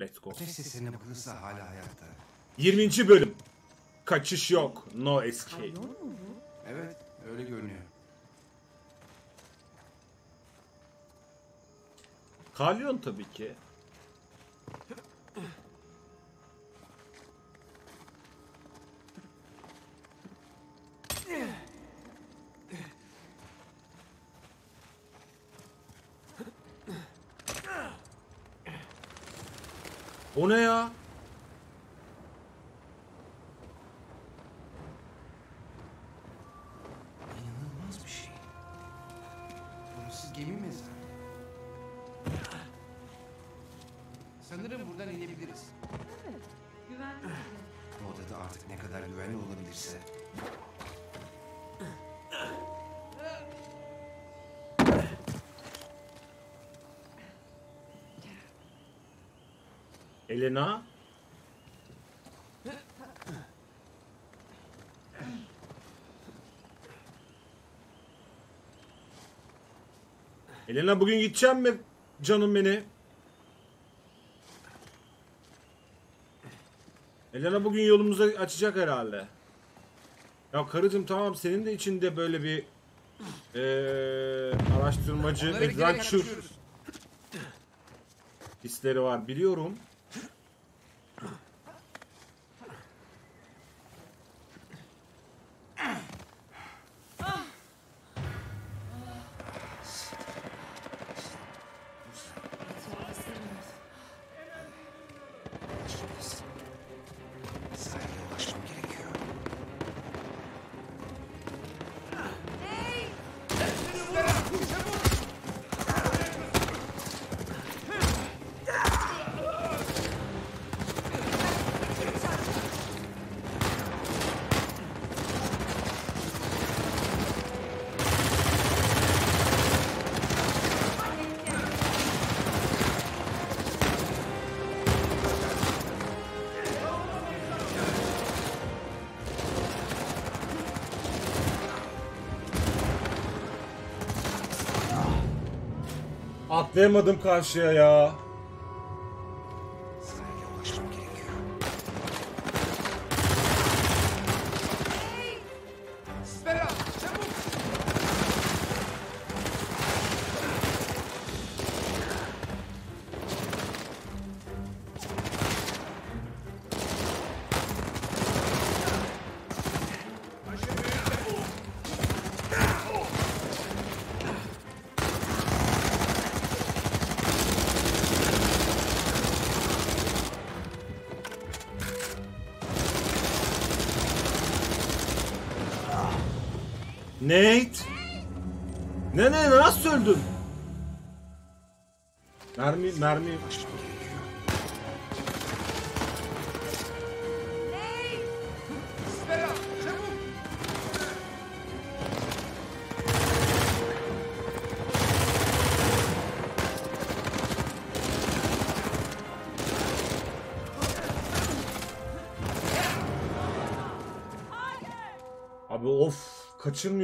Let's go. Ateş seslerine bakılırsa hala hayatta. 20. bölüm. Kaçış yok. No escape. Evet, öyle görünüyor. Kalyon tabii ki. O ne ya? Elena? Elena bugün gideceğim mi canım beni? Elena bugün yolumuzu açacak herhalde. Ya karıcığım tamam senin de içinde böyle bir eee araştırmacı, kaçıyoruz. hisleri var biliyorum. Atlayamadım karşıya ya.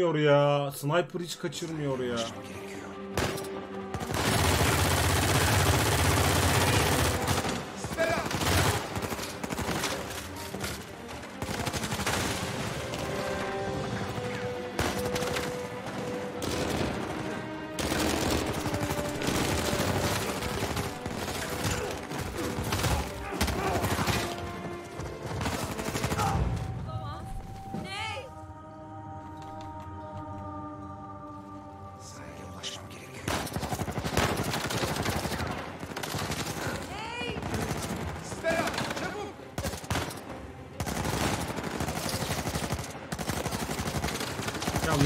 Kaçırmıyor ya. Sniper hiç kaçırmıyor ya.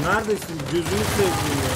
Neredesin? Gözünü seveyim ya.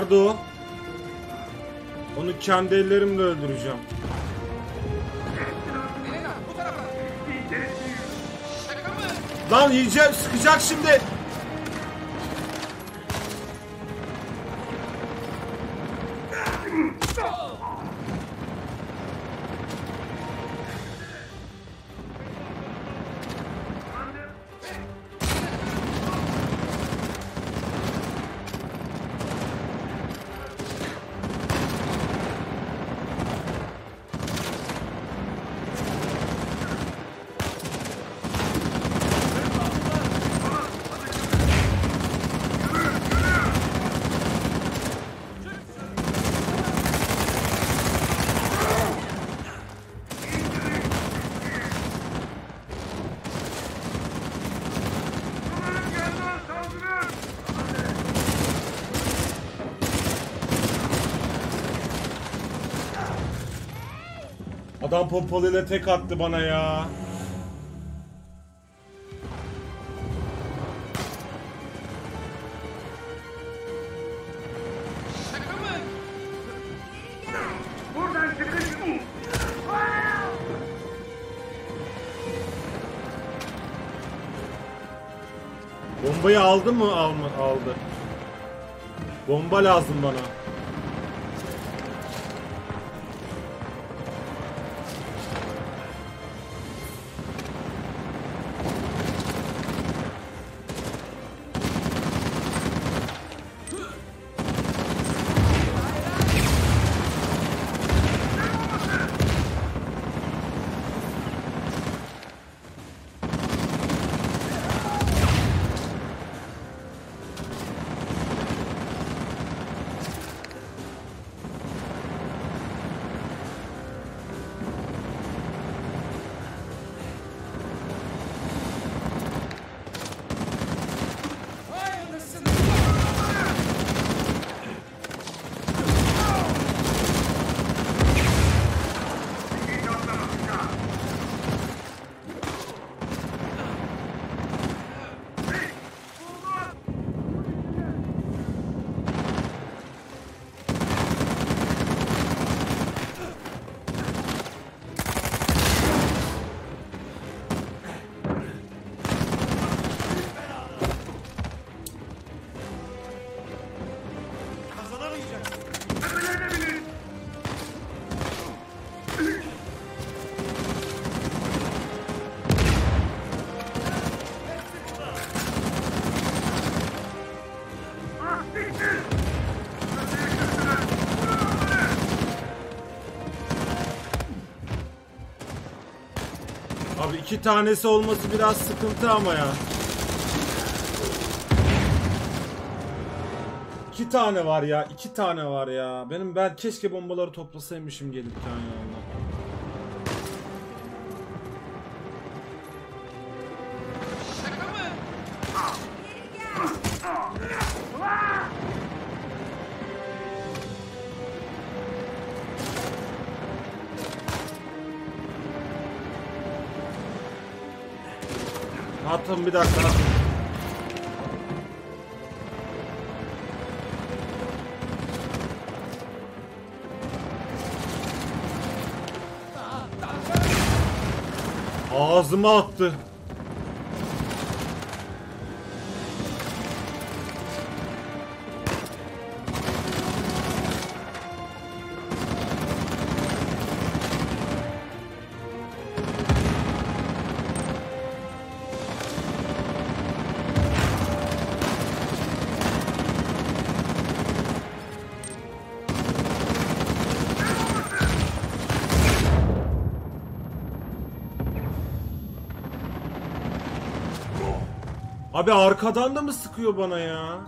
Nerede o? Onu kendi ellerimle öldüreceğim. Lan yiyeceğim sıkacak şimdi. Adam pompalıyla tek attı bana ya. Bombayı aldı mı? Alma, aldı. Bomba lazım bana. İki tanesi olması biraz sıkıntı ama ya. İki tane var ya, iki tane var ya. Benim ben keşke bombaları toplasaymışım gelirken ya Hatun bir dakika. Ağzıma attı. Abi arkadan da mı sıkıyor bana ya?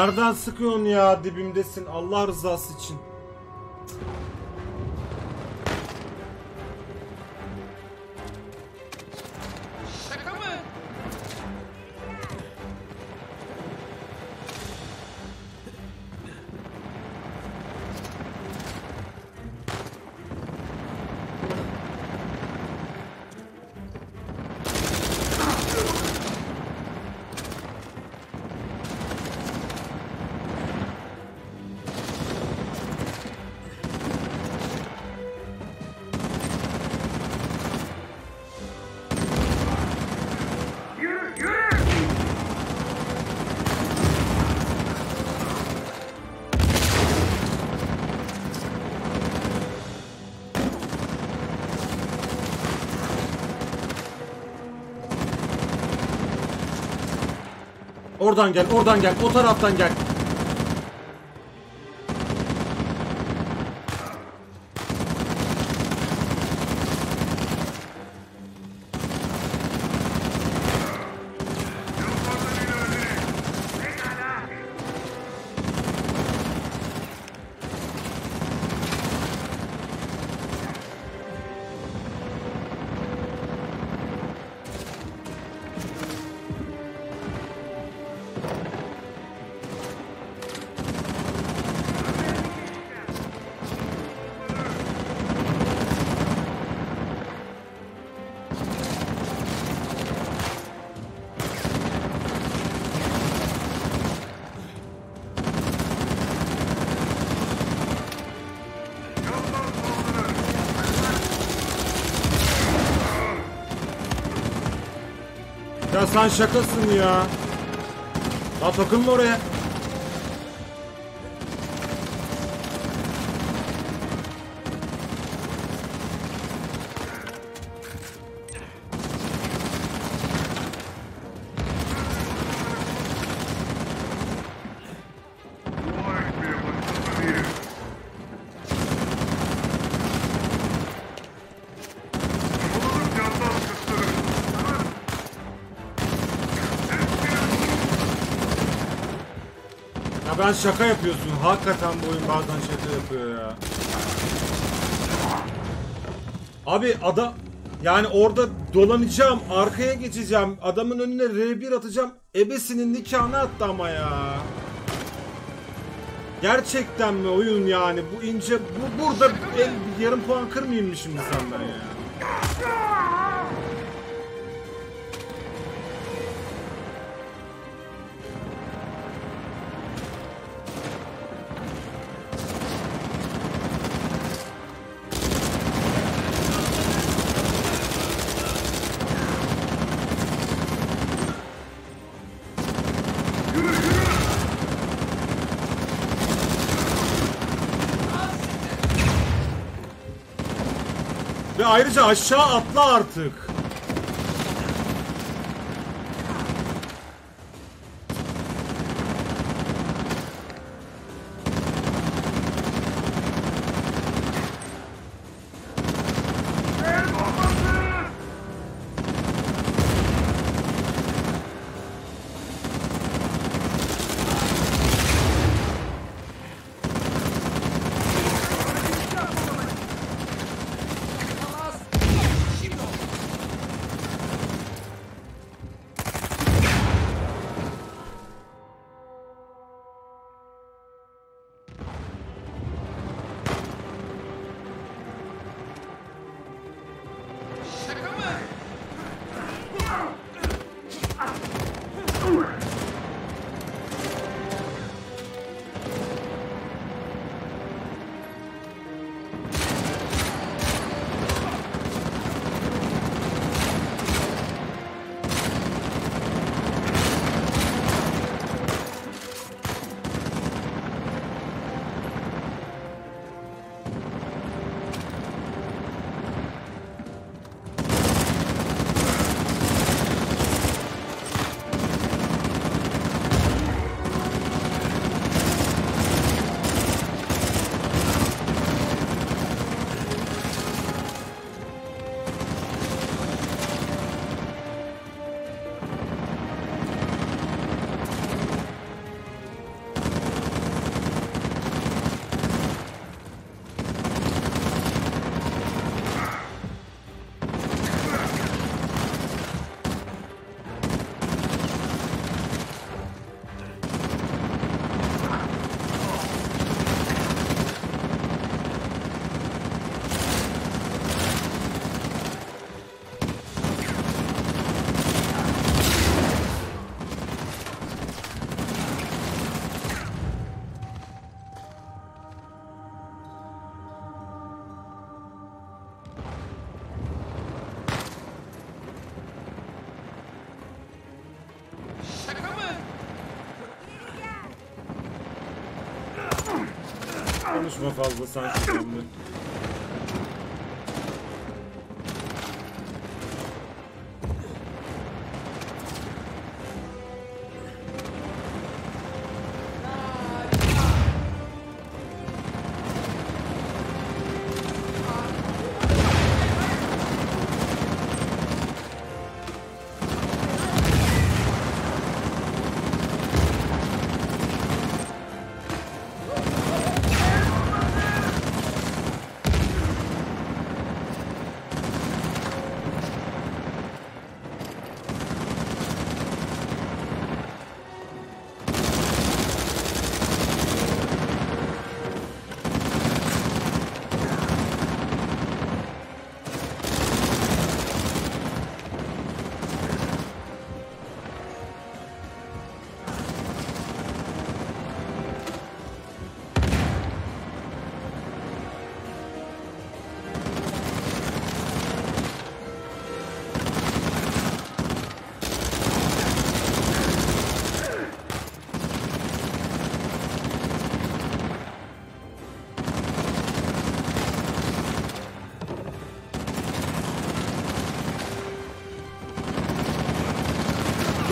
Nereden sıkıyorsun ya dibimdesin Allah rızası için. Oradan gel oradan gel o taraftan gel. Sen şakasın ya. La takılma oraya. Ben şaka yapıyorsun. Hakikaten bu oyun bazen şaka yapıyor ya. Abi adam yani orada dolanacağım, arkaya geçeceğim, adamın önüne R1 atacağım. Ebesinin nikahını attı ama ya. Gerçekten mi oyun yani? Bu ince bu burada el, yarım puan kırmayayım mı şimdi senden ya? Ayrıca aşağı atla artık. uma valorização enorme.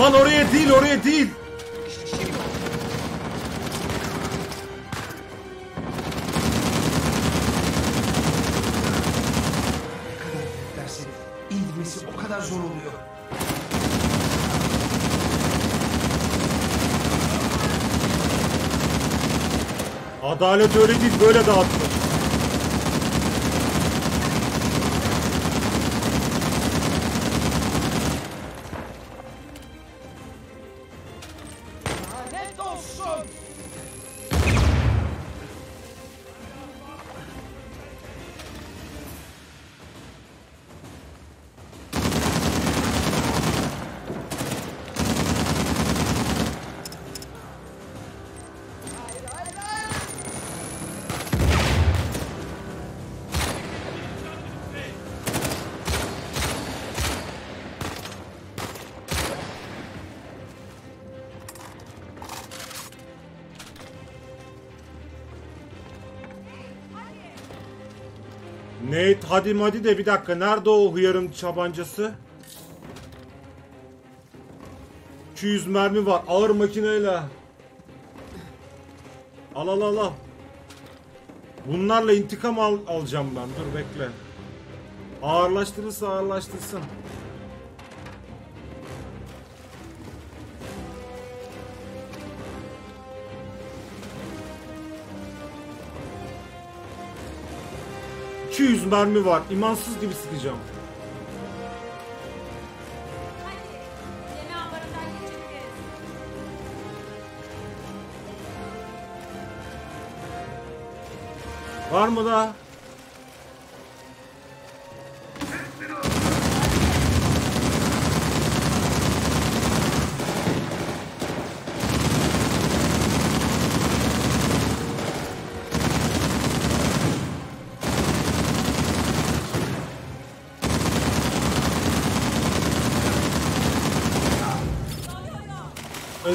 Lan oraya değil oraya değil. Şimdi oldu. Ne kadar beklerse indirmesi o kadar zor oluyor. Adalet öyle değil böyle dağıtılır. Lanet olsun! Nate hadi hadi de bir dakika nerede o hıyarın çabancası? 200 mermi var ağır makineyle. Al al al al. Bunlarla intikam al, alacağım ben dur bekle. Ağırlaştırırsa ağırlaştırsın. ...200 mermi var. İmansız gibi sıkacağım. Var mı da?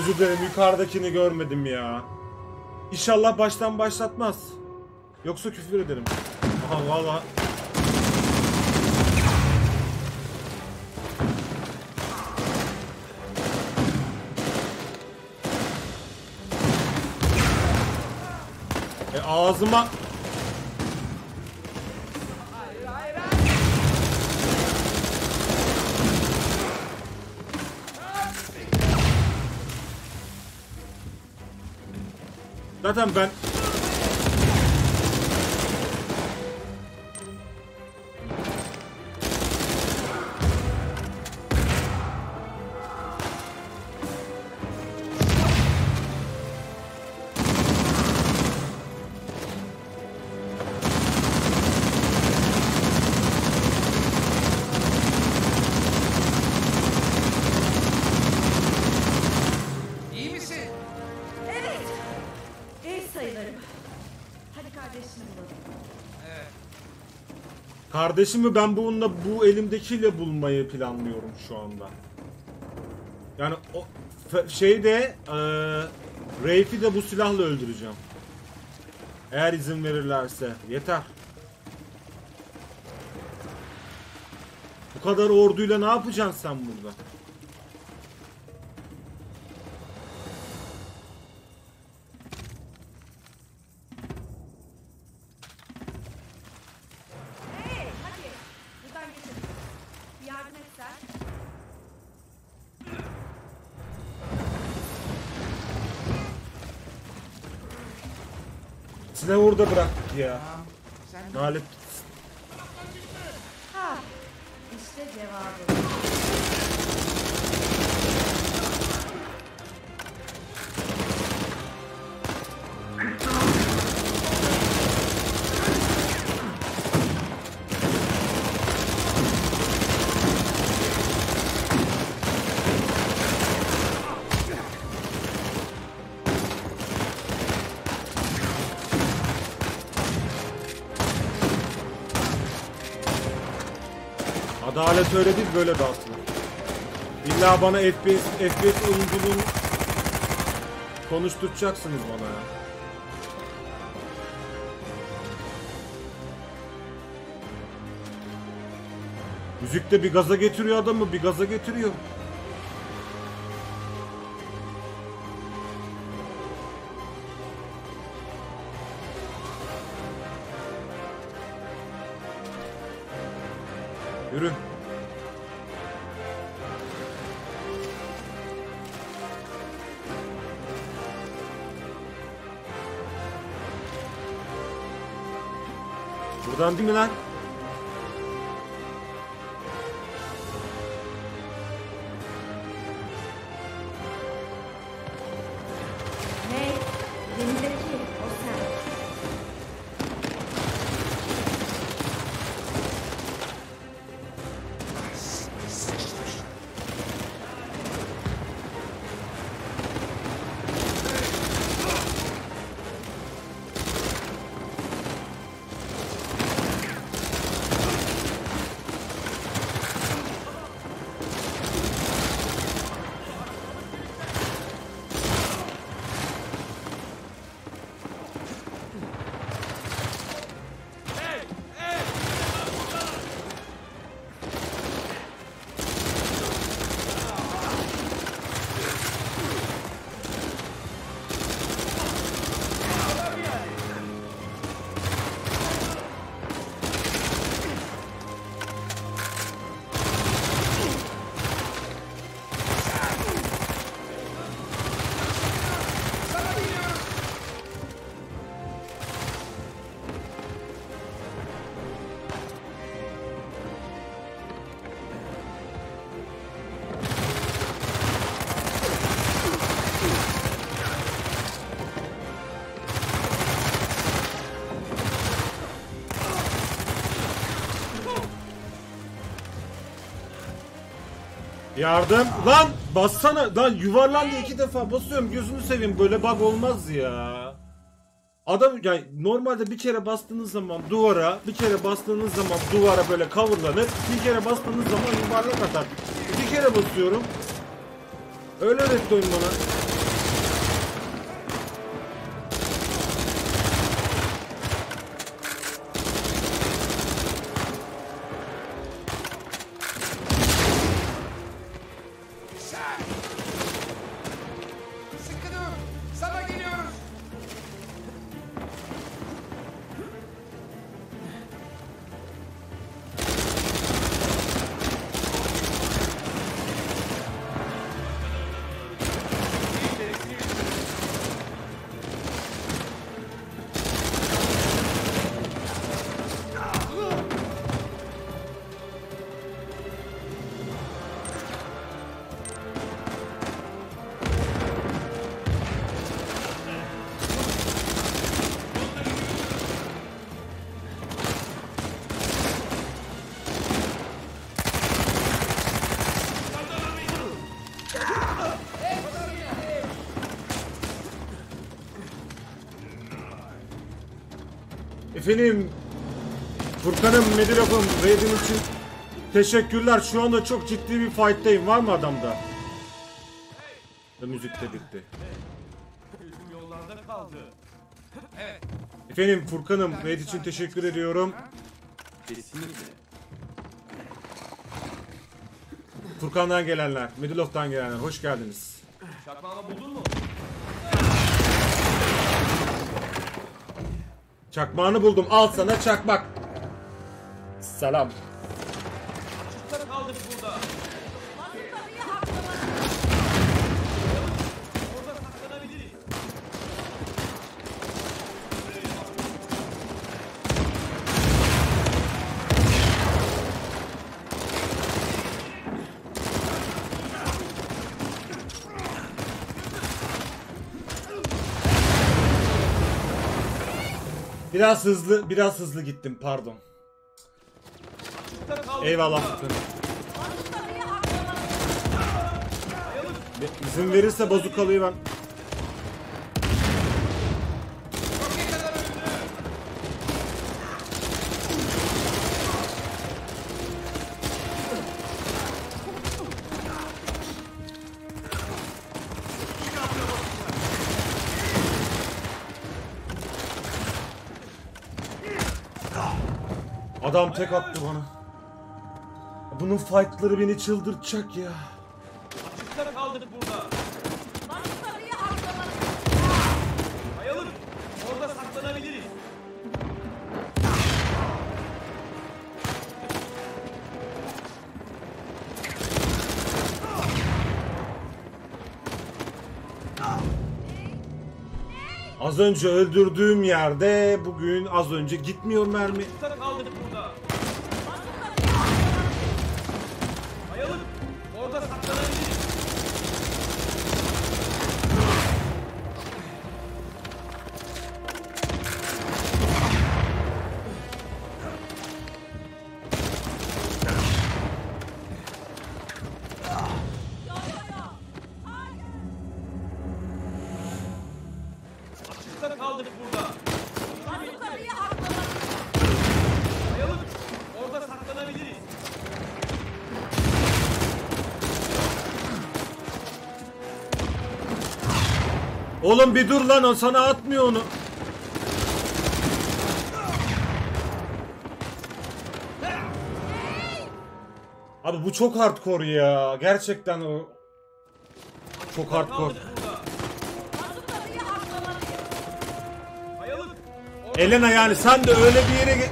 Özür dilerim yukarıdakini görmedim ya. İnşallah baştan başlatmaz. Yoksa küfür ederim. Aha valla. E ağzıma... Zaten ben İyi kardeşimi ben bununla bu elimdekiyle bulmayı planlıyorum şu anda. Yani o şeyde eee Raif'i de bu silahla öldüreceğim. Eğer izin verirlerse. Yeter. Bu kadar orduyla ne yapacaksın sen burada? Silahı orada bıraktık ya. Nalet. Adalet öyle değil böyle dağıtılır. İlla bana FPS, FPS oyunculuğunu konuşturacaksınız bana ya. Müzik bir gaza getiriyor adamı, bir gaza getiriyor. Yürü. Buradan değil mi lan? Yardım. Lan bassana. Lan yuvarlan diye iki defa basıyorum. Gözünü seveyim. Böyle bug olmaz ya. Adam yani normalde bir kere bastığınız zaman duvara, bir kere bastığınız zaman duvara böyle coverlanır. Bir kere bastığınız zaman yuvarlak atar. İki kere basıyorum. Öyle öğretti oyun bana. Efendim Furkan'ım, Medilop'um, raid'in için teşekkürler. Şu anda çok ciddi bir fight'tayım. Var mı adamda? Ve müzik de bitti. Efendim Furkan'ım, raid için teşekkür ediyorum. Kesinlikle. Furkan'dan gelenler, Medilop'tan gelenler hoş geldiniz. Çakmağını buldun mu? Çakmağını buldum. Al sana çakmak. Selam. Açıkta kaldık burada. Bazukayı aklama. Orada saklanabiliriz. Biraz hızlı, biraz hızlı gittim pardon. Eyvallah. Be- İzin verirse bazukalıyı ben. Adam tek attı bana. Bunun fightları beni çıldırtacak ya. Açıkta kaldık burada. Kayalım. Orada saklanabiliriz. Az önce öldürdüğüm yerde bugün az önce gitmiyor mermi. Kaldık Oğlum bir dur lan o sana atmıyor onu. Abi bu çok hardcore ya. Gerçekten o. Çok hardcore. Elena yani sen de öyle bir yere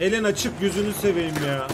Elena çık yüzünü seveyim ya.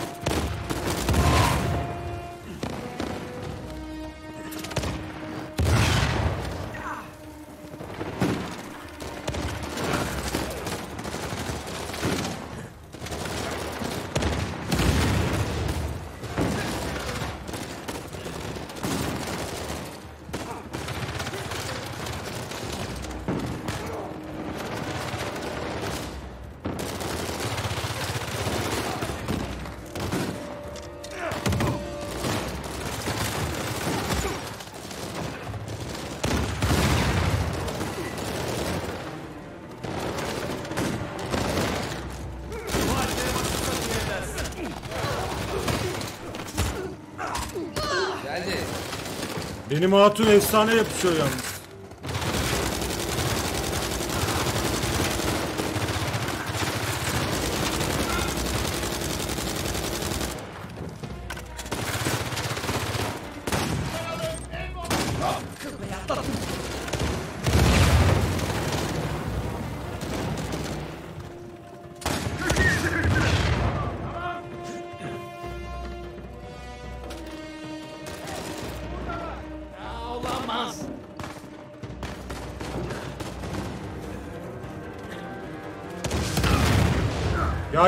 Benim hatun efsane yapışıyor yalnız.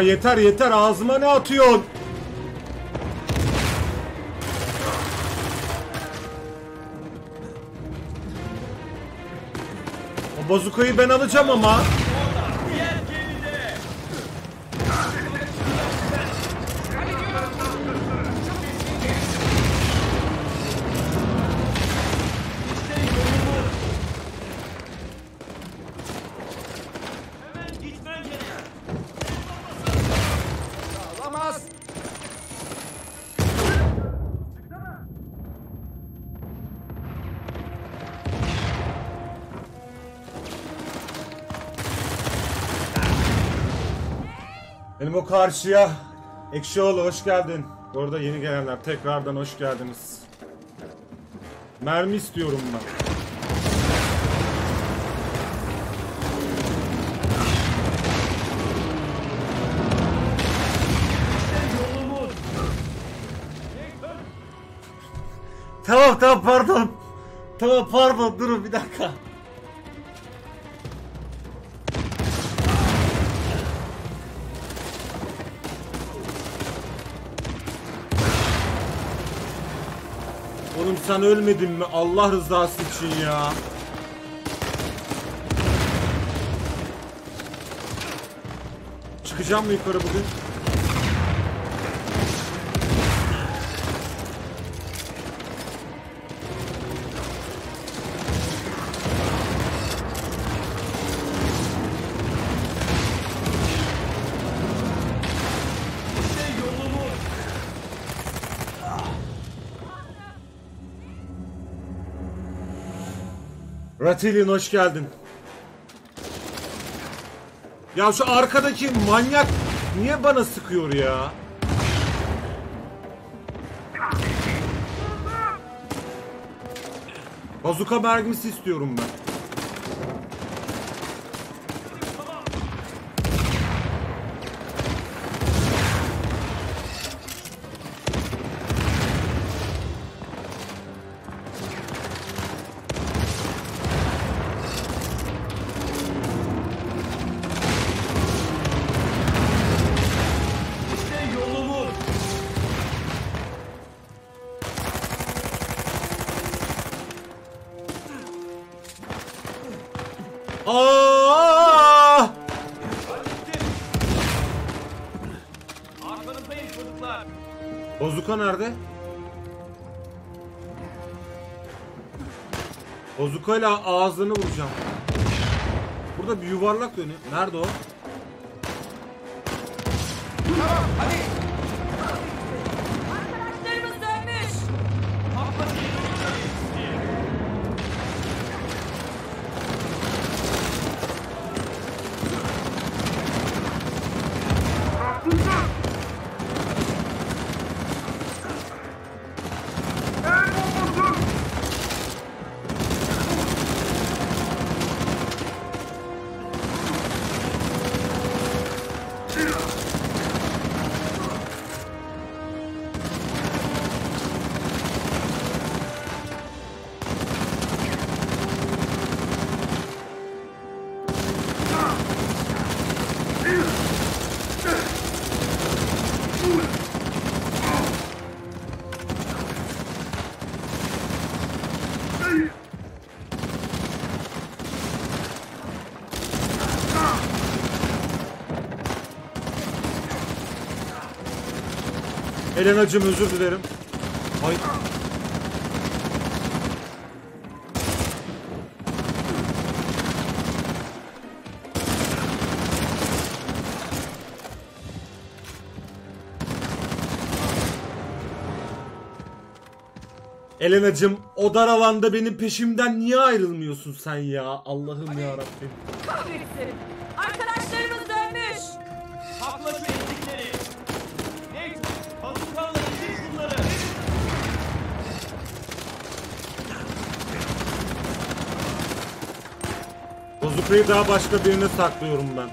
Yeter yeter ağzıma ne atıyorsun? O bazukayı ben alacağım ama. Karşıya Ekşioğlu hoş geldin. Bu arada yeni gelenler tekrardan hoş geldiniz. Mermi istiyorum ben. Tamam tamam pardon. Tamam pardon durun bir dakika. Sen ölmedin mi Allah rızası için ya. Çıkacağım mı yukarı bugün? Ratilin hoş geldin. Ya şu arkadaki manyak niye bana sıkıyor ya? Bazuka mermisi istiyorum ben. Bozuka nerede? Bozukayla ağzını vuracağım. Burada bir yuvarlak dönüyor. Nerede o? Arkadaşlarımız Elenacığım özür dilerim. Ay. Elenacığım o dar alanda benim peşimden niye ayrılmıyorsun sen ya? Allah'ım ya Rabbim. Kahretsin. Arkadaşlarımız Bozukayı daha başka birine saklıyorum ben.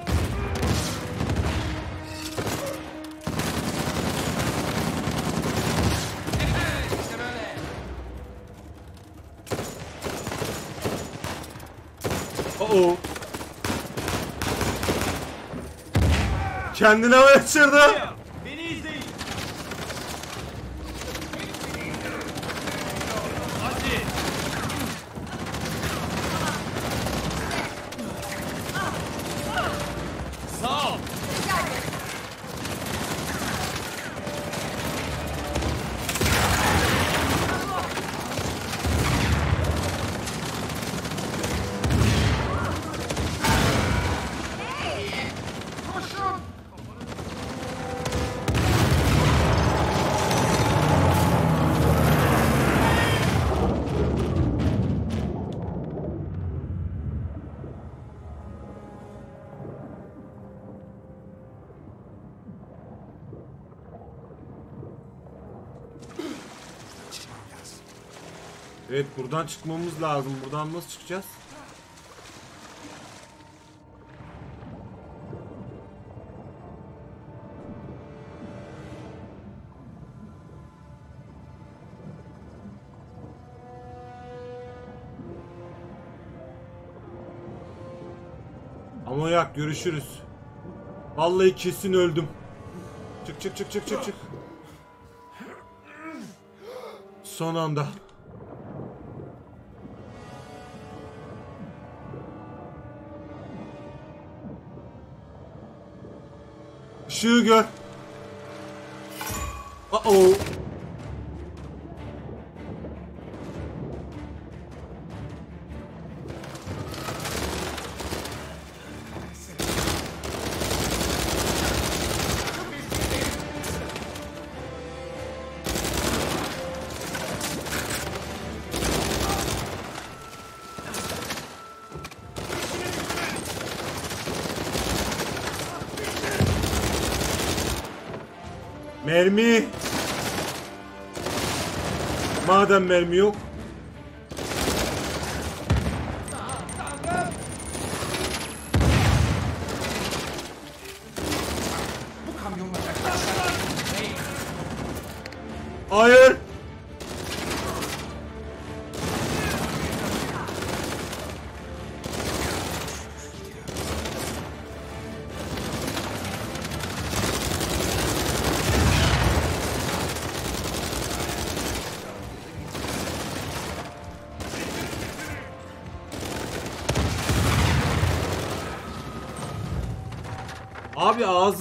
Böyle. Oo. Kendine mi açırdı? Buradan çıkmamız lazım. Buradan nasıl çıkacağız? Ama yak görüşürüz. Vallahi kesin öldüm. Çık çık çık çık çık çık. Son anda. sugar. Uh-oh. Madem mermi yok.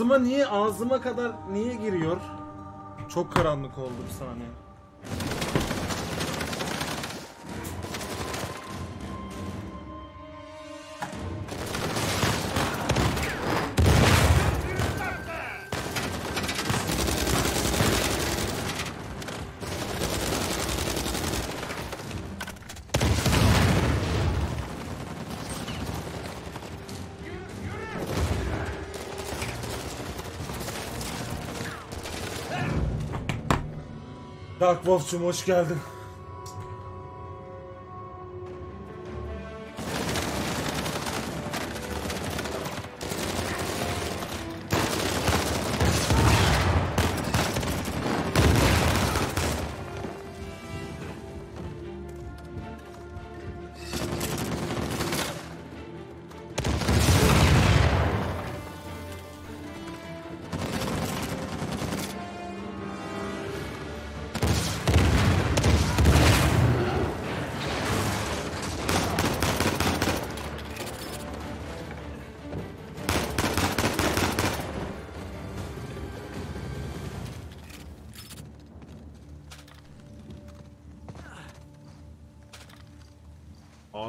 Ağzıma niye ağzıma kadar niye giriyor? Çok karanlık oldu bir saniye. Dark hoş geldin.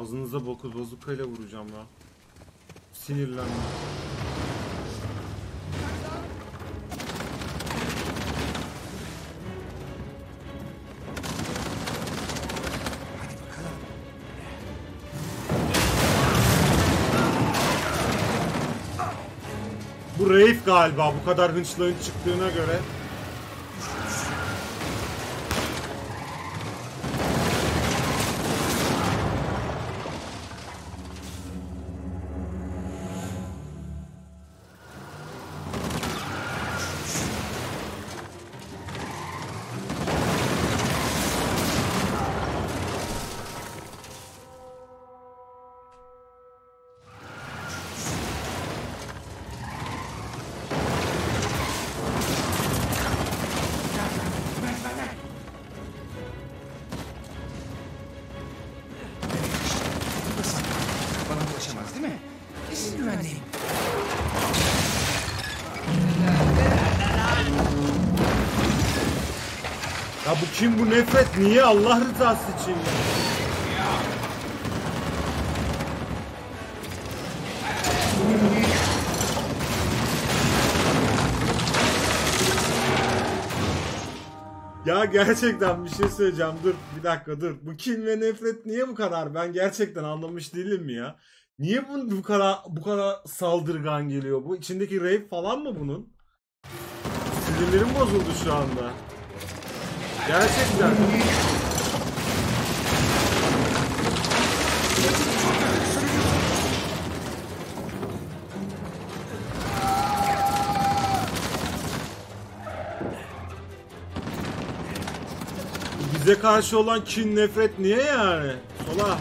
Ağzınıza boku bozukayla vuracağım ya. Sinirlendim. Bu Rafe galiba bu kadar hınçların çıktığına göre. Ya bu kim bu nefret niye Allah rızası için ya? Ya gerçekten bir şey söyleyeceğim. Dur bir dakika dur. Bu kin ve nefret niye bu kadar? Ben gerçekten anlamış değilim ya. Niye bu, bu kadar bu kadar saldırgan geliyor? Bu içindeki rave falan mı bunun? Sinirlerim bozuldu şu anda. Gerçekten. Bize karşı olan kin nefret niye yani? Sola.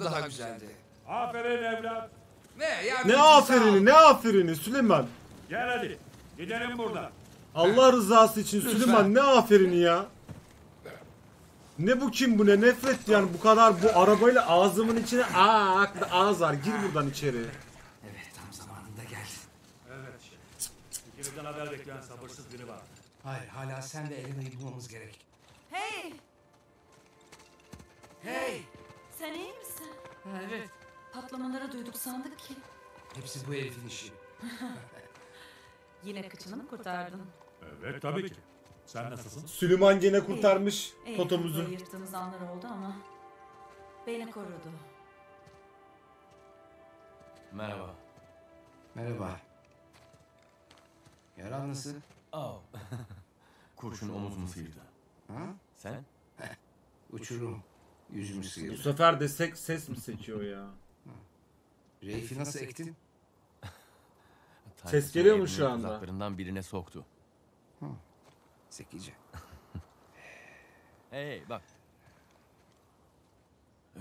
Kafamda daha güzeldi. Aferin evlat. Ne ya? Ne aferini ne aferini Süleyman. Gel hadi. Gidelim buradan. Allah rızası için Süleyman ne aferini ya. Ne bu kim bu ne nefret yani bu kadar bu arabayla ağzımın içine aa aklı ağız var gir buradan içeri. Evet, tam zamanında geldi. Evet. İkinizden haber bekleyen sabırsız biri var. Hayır, hala sen ve Elena'yı bulmamız gerek. Hey! Hey! Sen iyi misin? Evet. Patlamaları duyduk sandık ki. Hepsi bu herifin işi. Yine kıçını mı kurtardın? Evet tabii ki. Sen nasılsın? Süleyman gene kurtarmış İyi, totomuzu. kafayı yırttığımız anlar oldu ama beni korudu. Merhaba. Merhaba. Yaran nasıl? Oh. Kurşun omuzumu sıyırdı. Ha? Sen? Uçurum. Yüzümü Bu sefer de sek, ses mi sekiyor ya? Reif'i nasıl ektin? Tayfus'un geliyor mu şu anda? Uzaklarından birine soktu. Zekice. Hey, bak.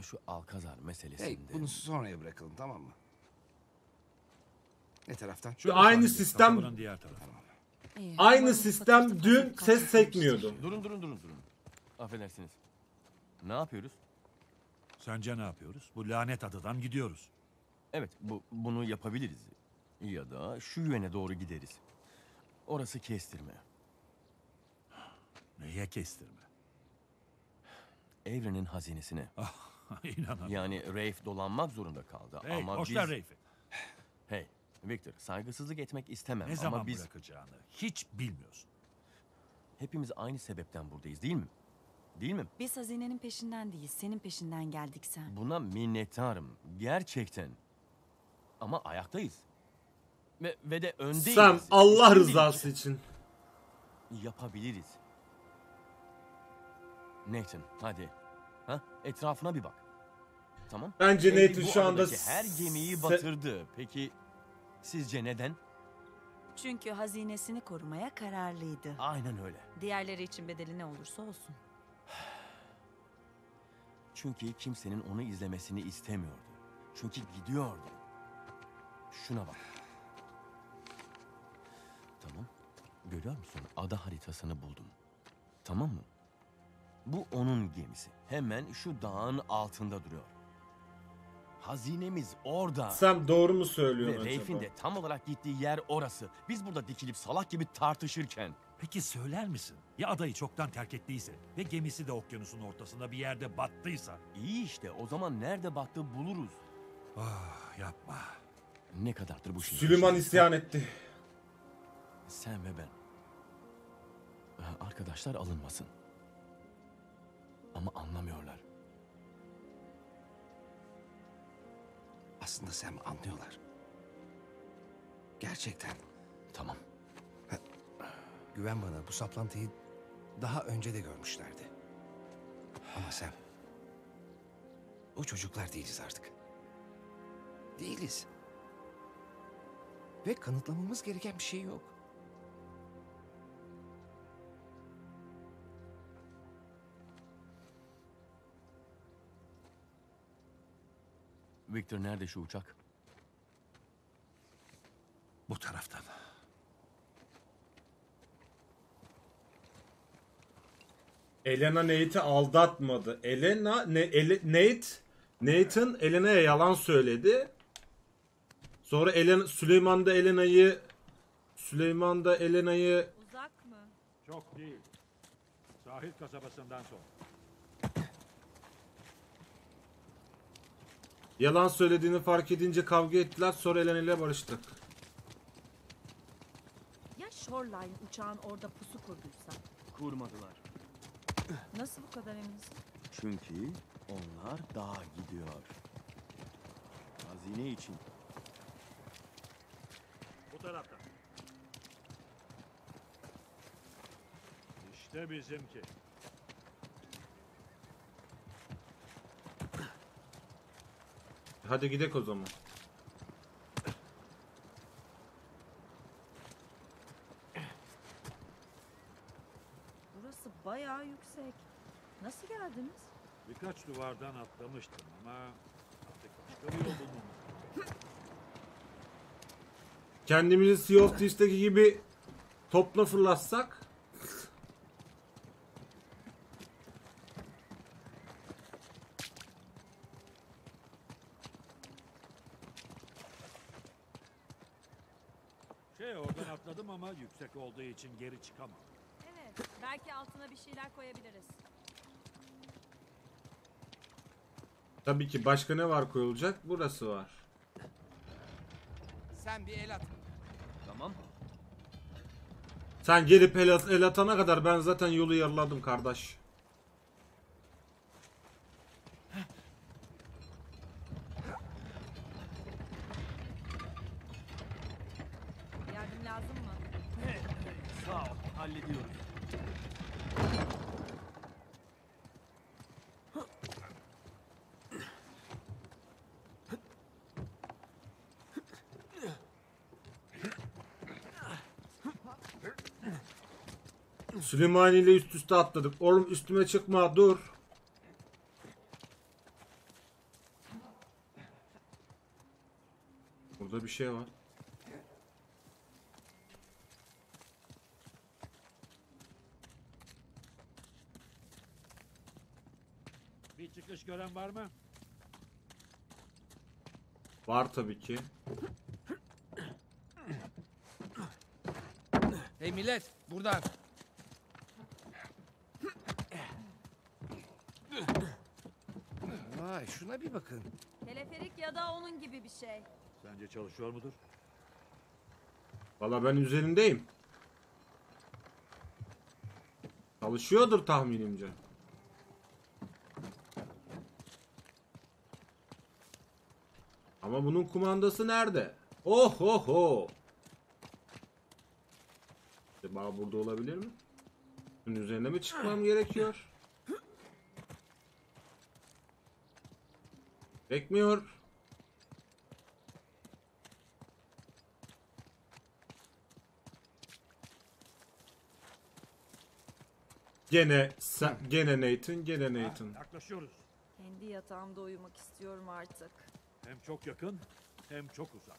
Şu Alkazar meselesinde. Hey, bunu sonraya bırakalım tamam mı? Ne taraftan? Aynı sistem diğer tarafı. İyi, aynı sistem dün ses sekmiyordu. Durun durun durun durun. Affedersiniz. Ne yapıyoruz? Sence ne yapıyoruz? Bu lanet adadan gidiyoruz. Evet, bu bunu yapabiliriz. Ya da şu yöne doğru gideriz. Orası kestirme. Neye kestirme? Evrenin hazinesine. İnanamıyorum. Yani Rafe dolanmak zorunda kaldı Hey, ama boş biz... ver Reif'i. Hey, Victor, saygısızlık etmek istemem Ne ama zaman biz bırakacağını hiç bilmiyorsun. hepimiz aynı sebepten buradayız değil mi? Değil mi? Biz hazinenin peşinden değil, senin peşinden geldik sen. Buna minnettarım. Gerçekten. Ama ayaktayız. Ve, ve de öndeyiz. Sam Allah rızası için. Yapabiliriz. Nathan hadi. Ha? Etrafına bir bak. Tamam. Bence Avery Nathan şu anda her gemiyi batırdı. Peki sizce neden? Çünkü hazinesini korumaya kararlıydı. Aynen öyle. Diğerleri için bedeli ne olursa olsun. Çünkü kimsenin onu izlemesini istemiyordu. Çünkü gidiyordu. Şuna bak. Tamam. Görüyor musun? Ada haritasını buldum. Tamam mı? Bu onun gemisi. Hemen şu dağın altında duruyor. Hazinemiz orada. Sam doğru mu Ve söylüyor Reif'in acaba? de tam olarak gittiği yer orası. Biz burada dikilip salak gibi tartışırken. Peki söyler misin? Ya adayı çoktan terk ettiyse ve gemisi de okyanusun ortasında bir yerde battıysa? İyi işte o zaman nerede battı buluruz. Ah yapma. Ne kadardır bu şimdi? Süleyman isyan etti. Sen ve ben. Ee, Arkadaşlar alınmasın. Ama anlamıyorlar. Aslında Sam anlıyorlar. Gerçekten. Tamam. Güven bana bu saplantıyı daha önce de görmüşlerdi. Ama sen... O çocuklar değiliz artık. Değiliz. Ve kanıtlamamız gereken bir şey yok. Victor nerede şu uçak? Bu taraftan. Elena Nate'i aldatmadı. Elena ne Ele- Nate Nathan Elena'ya yalan söyledi. Sonra Elena Süleyman da Elena'yı Süleyman da Elena'yı Uzak mı? Çok değil. Sahil kasabasından sonra. yalan söylediğini fark edince kavga ettiler. Sonra Elena ile barıştık. Ya Shoreline uçağın orada pusu kurduysa? Kurmadılar. Nasıl bu kadar eminsin? Çünkü onlar dağa gidiyor. Hazine için. Bu taraftan. İşte bizimki. Hadi gidek o zaman. Burası bayağı yüksek. Nasıl geldiniz? Birkaç duvardan atlamıştım ama artık başka bir yol bulmamız. Kendimizi Sea of Thieves'teki gibi topla fırlatsak Şey oradan atladım ama yüksek olduğu için geri çıkamam. Evet, belki altına bir şeyler koyabiliriz. tabii ki başka ne var koyulacak? Burası var. Sen bir el at. Tamam. Sen gelip el, at- el atana kadar ben zaten yolu yarıladım kardeş. Yardım lazım mı? Sağ ol. Hallediyoruz. Süleymani ile üst üste atladık. Oğlum üstüme çıkma dur. Burada bir şey var. Bir çıkış gören var mı? Var tabii ki. Hey millet buradan. Şuna bir bakın. Teleferik ya da onun gibi bir şey. Sence çalışıyor mudur? Valla ben üzerindeyim. Çalışıyordur tahminimce. Ama bunun kumandası nerede? Oh oh oh. Acaba burada olabilir mi? Bunun üzerine mi çıkmam gerekiyor? Bekmiyor. Gene sen, gene Nathan, gene Nathan. Yaklaşıyoruz. Kendi yatağımda uyumak istiyorum artık. Hem çok yakın hem çok uzak.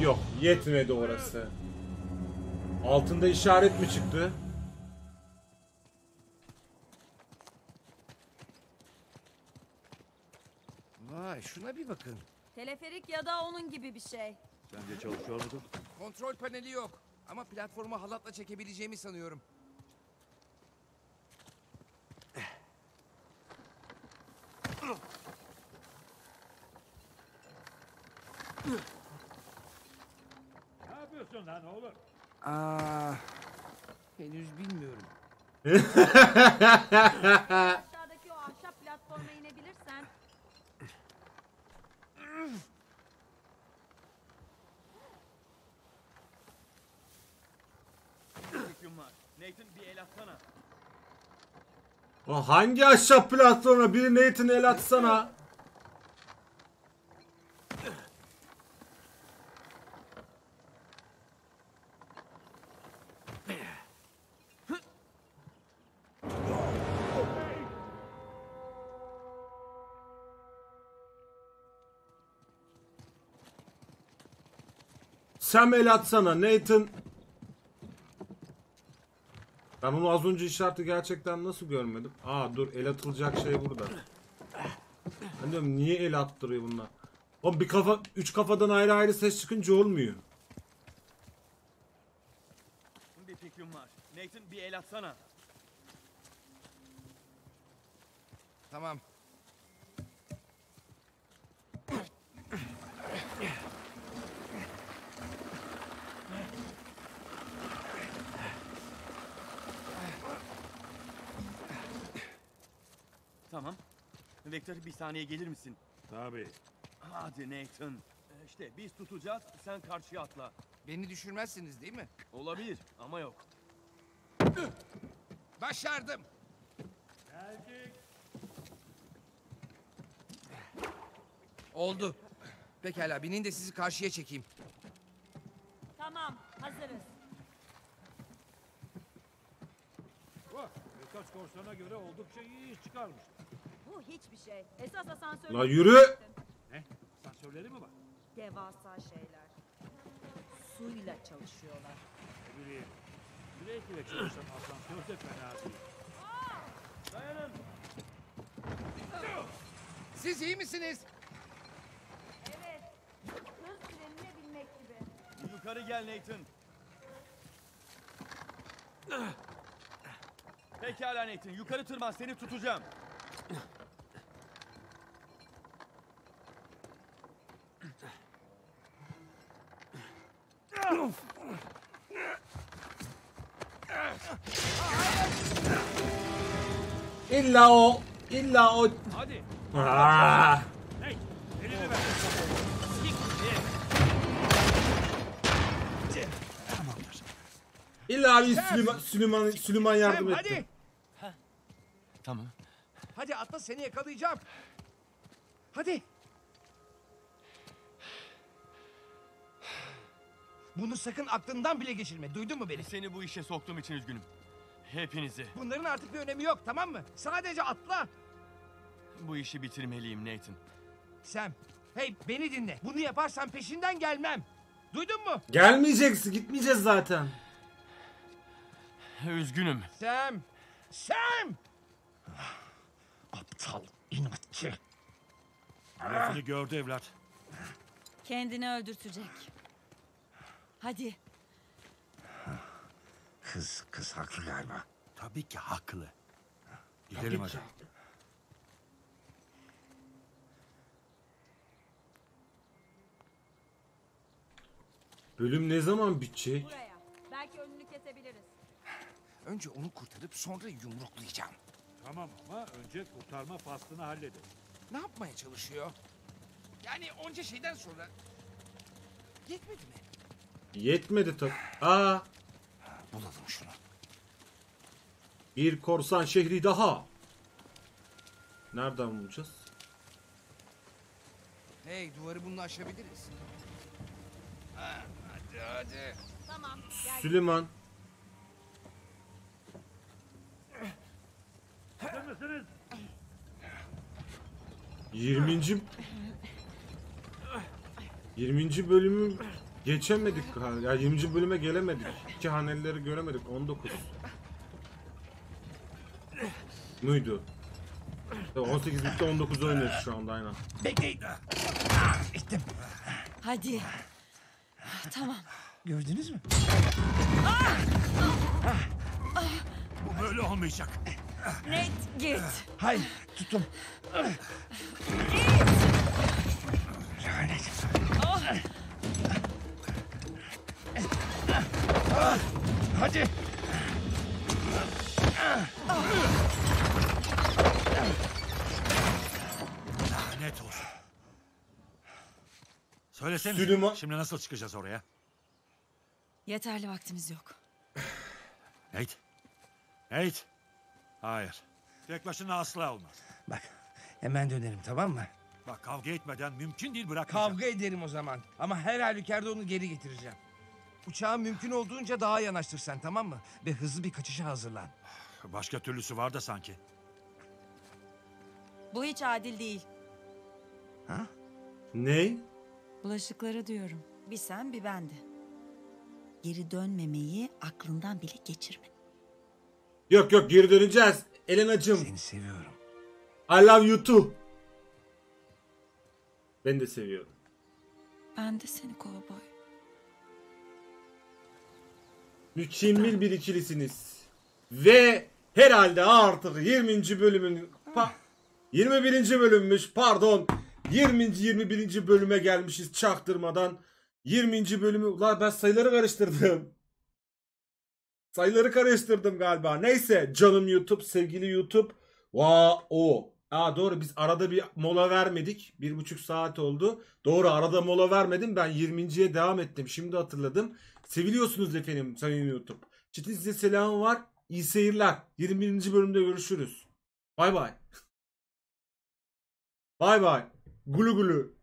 Yok, yetmedi orası. Altında işaret mi çıktı? Vay şuna bir bakın. Teleferik ya da onun gibi bir şey. Sence çalışıyor mudur? Kontrol paneli yok. Ama platformu halatla çekebileceğimi sanıyorum. Ne yapıyorsun lan oğlum? Aa, henüz bilmiyorum. Aşağıdaki o ahşap platforma inebilirsen atsana. Hangi ahşap platforma biri Nathan'ı el atsana. Sen el atsana Nathan. Ben onu az önce işareti gerçekten nasıl görmedim? Aa dur el atılacak şey burada. Ben diyorum niye el attırıyor bunlar? Oğlum bir kafa, üç kafadan ayrı ayrı ses çıkınca olmuyor. Bir fikrim var. Nathan bir el atsana. Tamam. Vektör bir saniye gelir misin? Tabii. Hadi Nathan. İşte biz tutacağız, sen karşıya atla. Beni düşürmezsiniz değil mi? Olabilir ama yok. Başardım. Oldu. Pekala binin de sizi karşıya çekeyim. Tamam, hazırız. Bak, birkaç korsana göre oldukça iyi iş çıkarmış. Bu hiçbir şey. Esas asansör. La yürü! Ne? Sensörleri mi var? Devasa şeyler. Suyla çalışıyorlar. Ne bileyim. Sürekli ile çalışan asansör de fena değil. Dayanın. Siz iyi misiniz? Evet. Hız trenine binmek gibi. Yukarı gel Nathan. Pekala Nathan, yukarı tırman, seni tutacağım. İlla o, illa o. Hadi. Aa! Hey, elini ver. Tamamdır. İlla bir Süleyman, Süleyman, Süleyman yardım Hem, etti. hadi. Tamam. Hadi atla seni yakalayacağım. Hadi. Bunu sakın aklından bile geçirme. Duydun mu beni? Seni bu işe soktuğum için üzgünüm. Hepinizi. Bunların artık bir önemi yok tamam mı? Sadece atla. Bu işi bitirmeliyim Nathan. Sam, hey beni dinle. Bunu yaparsan peşinden gelmem. Duydun mu? Gelmeyeceksin, gitmeyeceğiz zaten. Üzgünüm. Sam! Sam! Aptal, inatçı. Lafını gördü evlat. Kendini öldürtecek. Hadi. Kız, kız haklı galiba. Tabii ki haklı. Gidelim hadi. Bölüm ne zaman bitecek? Buraya. Belki önünü kesebiliriz. Önce onu kurtarıp sonra yumruklayacağım. Tamam ama önce kurtarma faslını halledelim. Ne yapmaya çalışıyor? Yani onca şeyden sonra... Yetmedi mi? Yetmedi tabi. Aa, Bulalım şunu. bir korsan şehri daha. Nereden bulacağız? Hey duvarı bununla aşabiliriz. Ha, hadi hadi. Tamam. Gel. Süleyman. Mısınız? 20. 20. bölümü geçemedik. Ya 20. bölüme gelemedik. İki haneleri göremedik. 19. Muydu? Ya 18 bitti 19 oynuyoruz şu anda aynen. Bekleyin. İttim. Hadi. Tamam. Gördünüz mü? Bu böyle olmayacak. Nate git. Hayır tuttum. Lanet. Hadi. Lanet olsun. Söylesene. Süleyman- Şimdi nasıl çıkacağız oraya? Yeterli vaktimiz yok. Nate. Nate. Hayır. Tek başına asla olmaz. Bak hemen dönerim tamam mı? Bak kavga etmeden mümkün değil bırakmayacağım. Kavga ederim o zaman. Ama her halükarda onu geri getireceğim. Uçağı mümkün olduğunca daha yanaştır sen tamam mı? Ve hızlı bir kaçışa hazırlan. Başka türlüsü var da sanki. Bu hiç adil değil. Ha? Ney? Bulaşıkları diyorum. Bir sen bir ben de. Geri dönmemeyi aklından bile geçirme. Yok yok geri döneceğiz. Elenacığım. Seni seviyorum. I love you too. Ben de seviyorum. Ben de seni kovboy. Mükemmel bir ikilisiniz. Ve herhalde artık 20. bölümün pa- 21. bölümmüş pardon 20. 21. bölüme gelmişiz çaktırmadan. 20. bölümü ulan ben sayıları karıştırdım. Sayıları karıştırdım galiba. Neyse canım YouTube sevgili YouTube. Va o. Aa doğru biz arada bir mola vermedik. Bir buçuk saat oldu. Doğru arada mola vermedim. Ben 20.ye devam ettim. Şimdi hatırladım. Seviliyorsunuz efendim sayın YouTube. Çetin size selamı var. İyi seyirler. 21. bölümde görüşürüz. Bay bay. Bay bay. Gulu gulu.